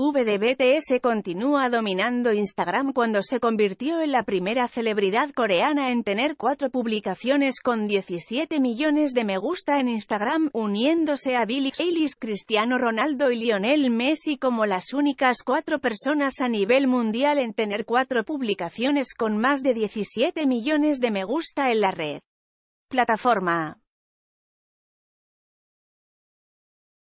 V de BTS continúa dominando Instagram cuando se convirtió en la primera celebridad coreana en tener cuatro publicaciones con 17 millones de me gusta en Instagram, uniéndose a Billie Eilish, Cristiano Ronaldo y Lionel Messi como las únicas cuatro personas a nivel mundial en tener cuatro publicaciones con más de 17 millones de me gusta en la red. Plataforma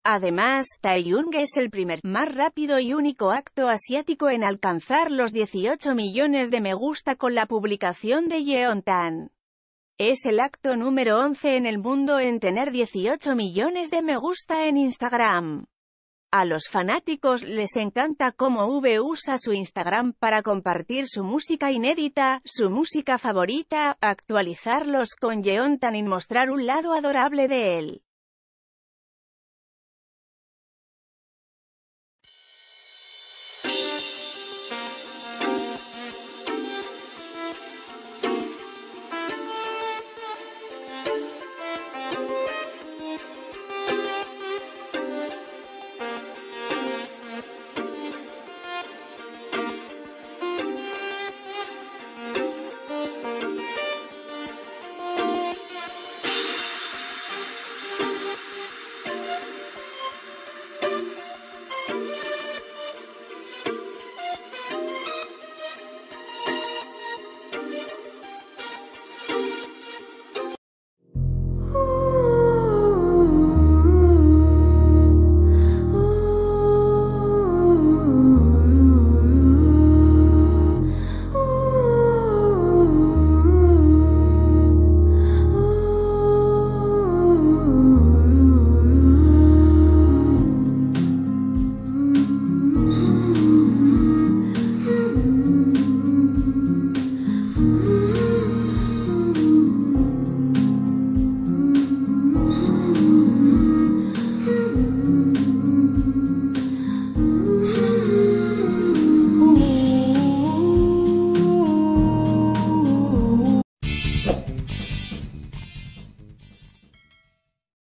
Además, Taeyong es el primer, más rápido y único acto asiático en alcanzar los 18 millones de me gusta con la publicación de Yeontan. Es el acto número 11 en el mundo en tener 18 millones de me gusta en Instagram. A los fanáticos les encanta cómo V usa su Instagram para compartir su música inédita, su música favorita, actualizarlos con Yeontan y mostrar un lado adorable de él.